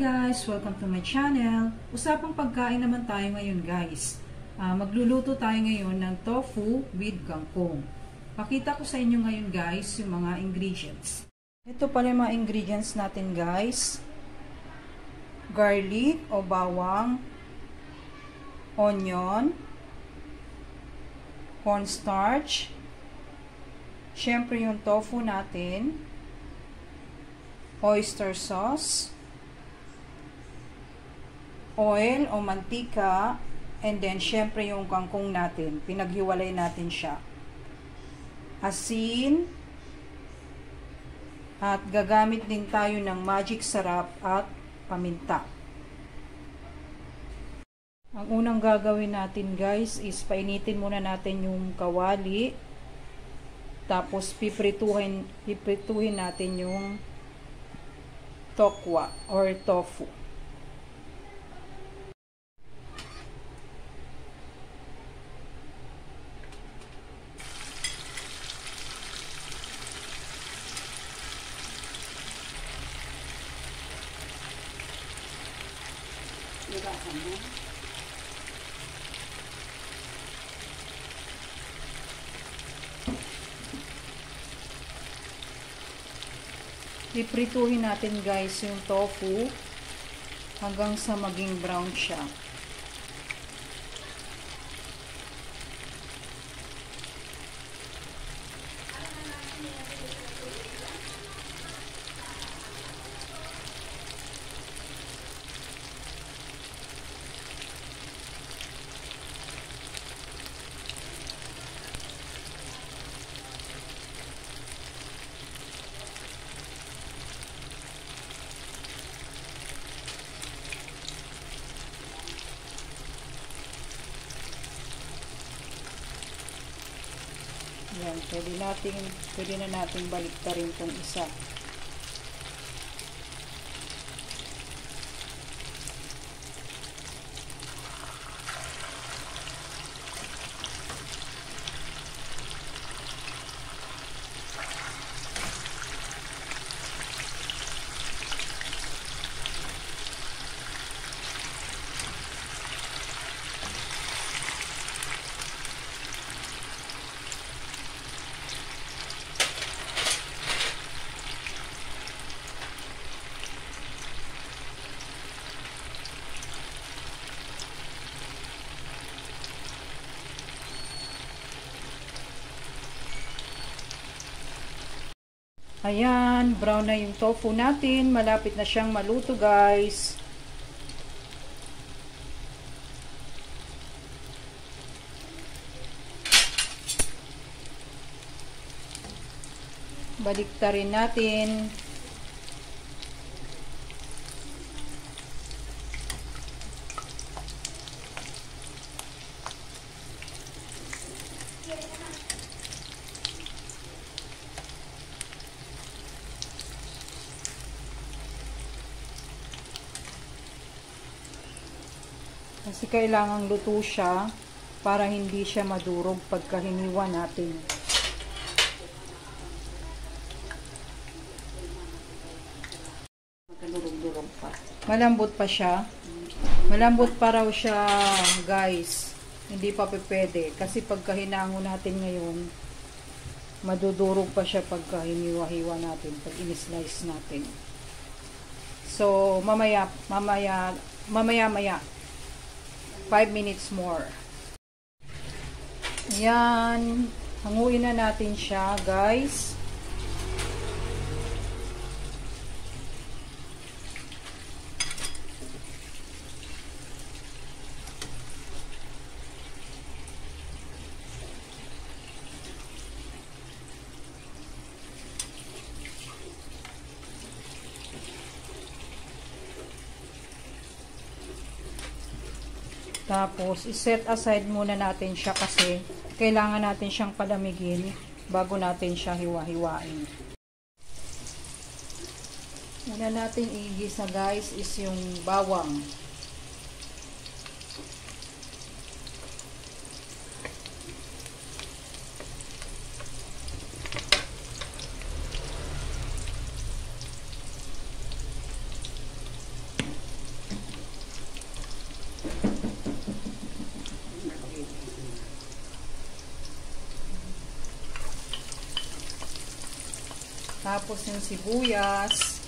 guys! Welcome to my channel. Usapang pagkain naman tayo ngayon guys. Uh, magluluto tayo ngayon ng tofu with kangkong. Pakita ko sa inyo ngayon guys yung mga ingredients. Ito pala yung mga ingredients natin guys. Garlic o bawang, onion, cornstarch, syempre yung tofu natin, oyster sauce, oil o mantika, and then syempre yung kangkong natin, pinaghiwalay natin siya. Asin, at gagamit din tayo ng magic sarap at paminta. Ang unang gagawin natin guys is painitin muna natin yung kawali. Tapos piprituhin, piprituhin natin yung tokwa or tofu. Iprituhin natin guys yung tofu hanggang sa maging brown siya. Yan, pwede natin, pwede na natin baliktarin tong isa. Ayan, brown na yung tofu natin. Malapit na siyang maluto guys. Baliktarin natin. Kasi kailangang luto siya para hindi siya madurog pagka hiniwa natin. Durog-durog pa. Malambot pa siya. Malambot pa raw siya, guys. Hindi pa pwede. Kasi pagka hinango natin ngayon, madudurog pa siya pagka hiniwa-hiwa natin, pag in-slice natin. So, mamaya, mamaya, mamaya-maya, 5 minutes more. Yan. Hanguin na natin siya, guys. Tapos, iset aside muna natin siya kasi kailangan natin siyang palamigin bago natin siya hiwa-hiwain. Una natin igisa guys is yung bawang. Tapos yung sibuyas.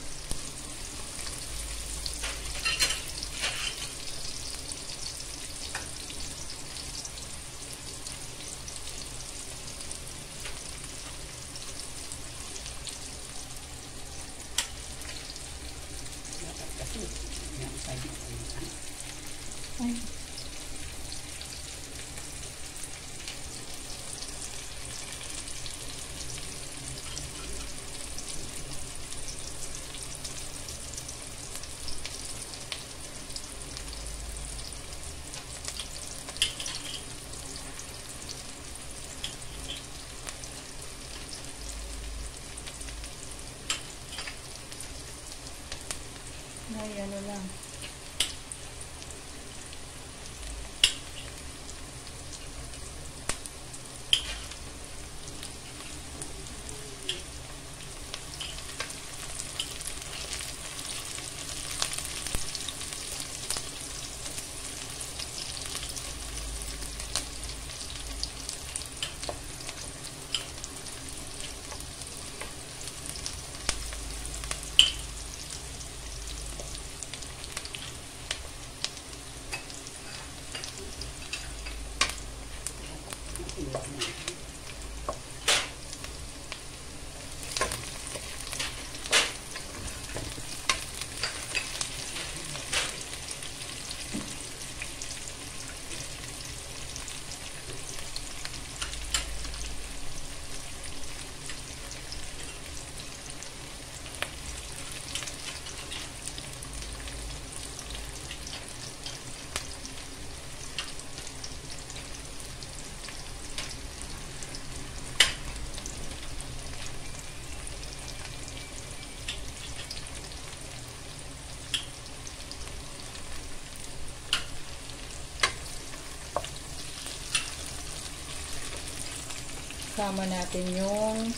Sama natin yung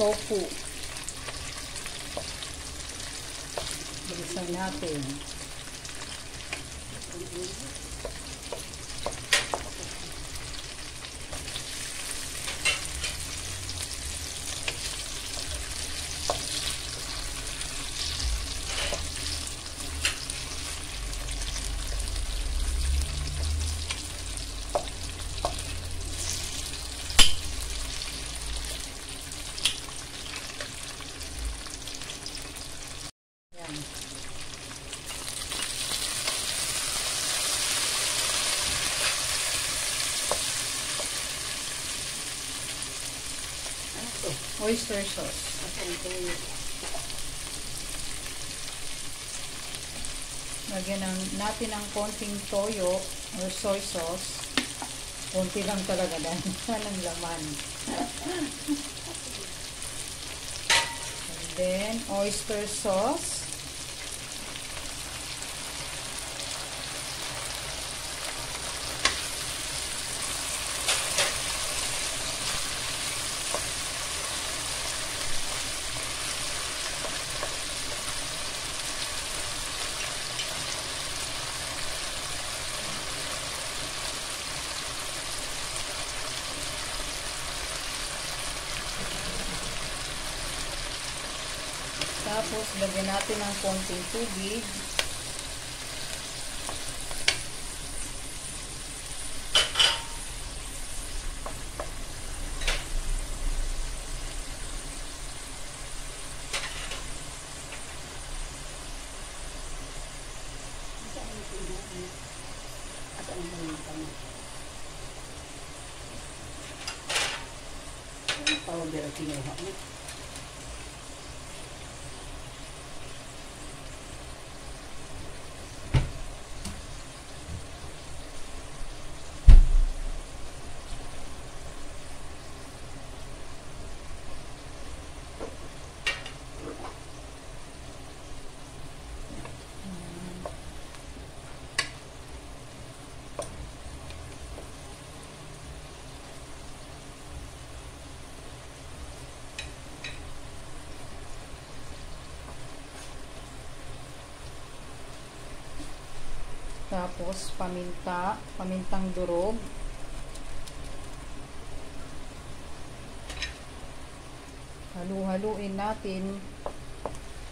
tofu. Bilisan natin. Yan. Oyster sauce. Lagyan ng, natin ng konting toyo or soy sauce. Konti lang talaga dahil walang laman. And then, oyster sauce. Tapos, lagyan natin ng konting tubig. Powder kinuha mo. Tapos, paminta. Pamintang durog. Halu-haluin natin.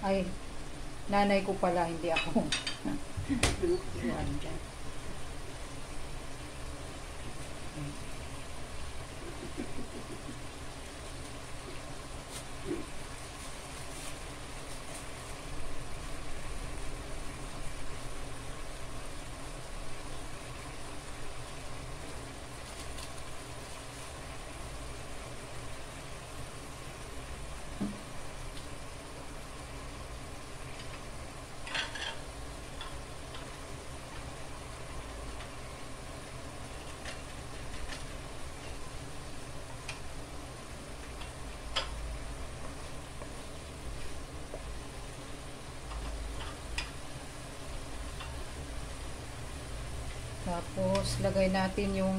Ay, nanay ko pala, hindi ako. Tapos, lagay natin yung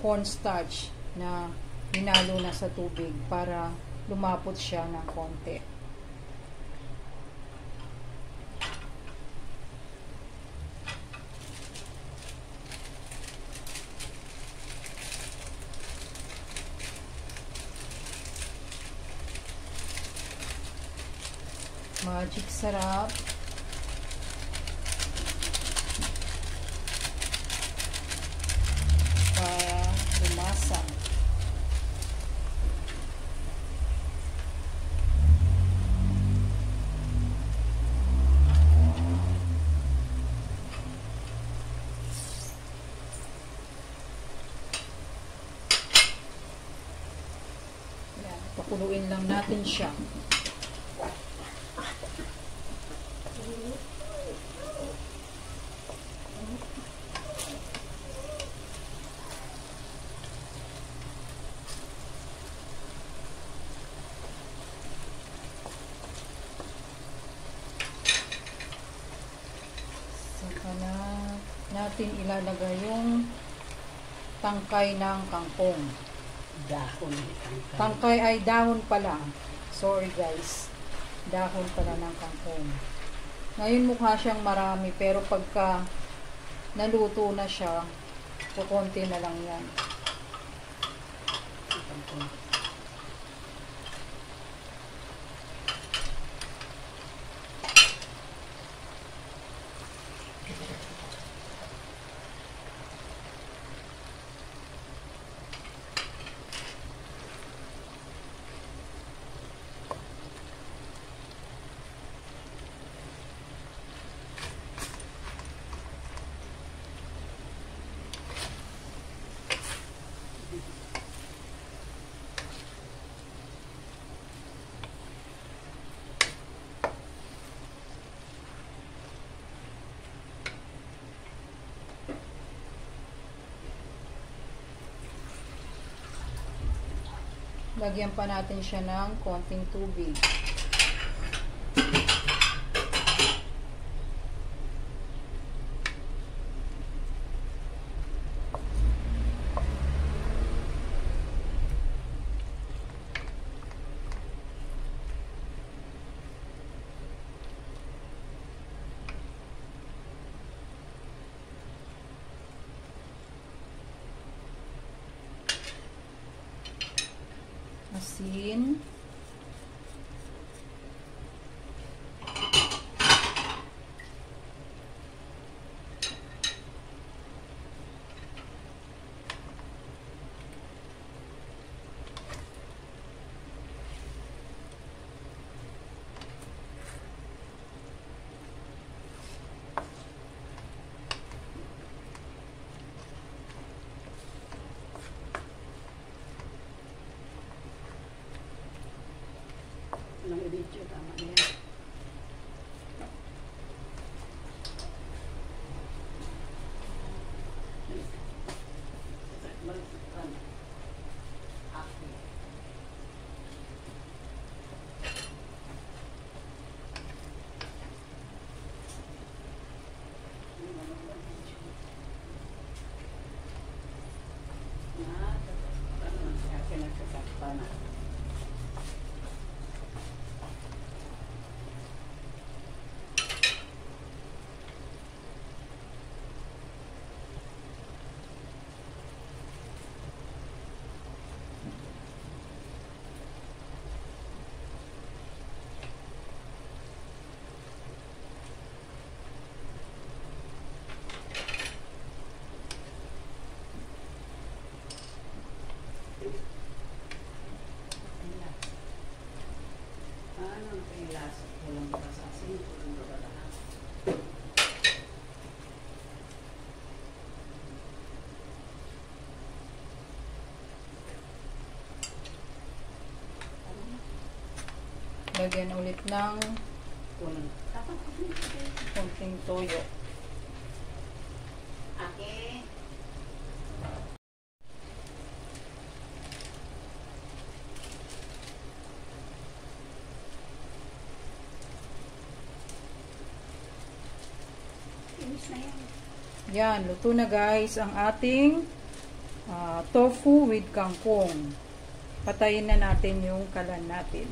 cornstarch na hinalo na sa tubig para lumapot siya ng konti. Magic sarap. para lumasa. Yan, pakuluin lang natin siya. Saka na natin ilalagay yung tangkay ng kangkong. Dahon. Tangkay ay dahon pala. Sorry guys. Dahon pala ng kangkong. Ngayon mukha siyang marami pero pagka naluto na siya, kukunti na lang yan. Lagyan pa natin siya ng konting tubig. Asin. Nung video, tama na yan. pag-asa, walang pag-asa, walang pag-asa. Lagyan ulit ng kunting toyo. Yan, luto na guys ang ating ah, tofu with kangkong. Patayin na natin yung kalan natin.